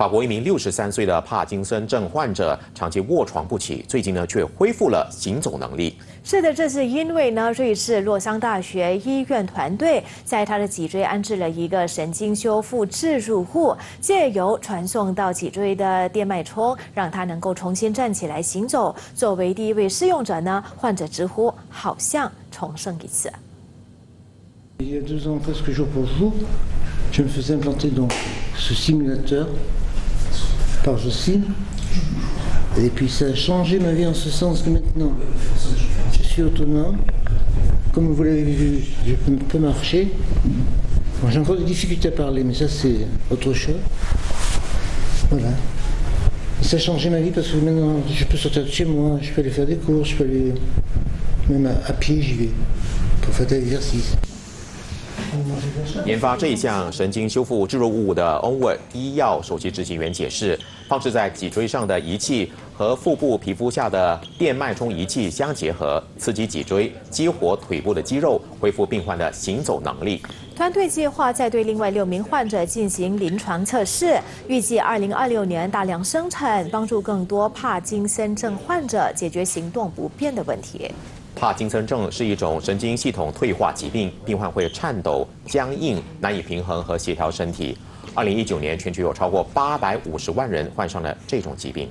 法国一名六十三岁的帕金森症患者长期卧床不起，最近呢却恢复了行走能力。是的，这是因为呢，瑞士洛桑大学医院团队在他的脊椎安置了一个神经修复置入物，借由传送到脊椎的电脉冲，让他能够重新站起来行走。作为第一位试用者呢，患者直呼好像重生一次。Par Jocelyne. Et puis ça a changé ma vie en ce sens que maintenant, je suis autonome. Comme vous l'avez vu, je peux marcher. J'ai encore des difficultés à parler, mais ça c'est autre chose. Voilà. ça a changé ma vie parce que maintenant je peux sortir de chez moi, je peux aller faire des courses, je peux aller même à, à pied j'y vais pour faire de l'exercice. 研发这一项神经修复置入物的 Onward 医药首席执行员解释，放置在脊椎上的仪器和腹部皮肤下的电脉冲仪器相结合，刺激脊椎，激活腿部的肌肉，恢复病患的行走能力。团队计划再对另外六名患者进行临床测试，预计二零二六年大量生产，帮助更多帕金森症患者解决行动不便的问题。帕金森症是一种神经系统退化疾病，病患会颤抖、僵硬、难以平衡和协调身体。二零一九年，全球有超过八百五十万人患上了这种疾病。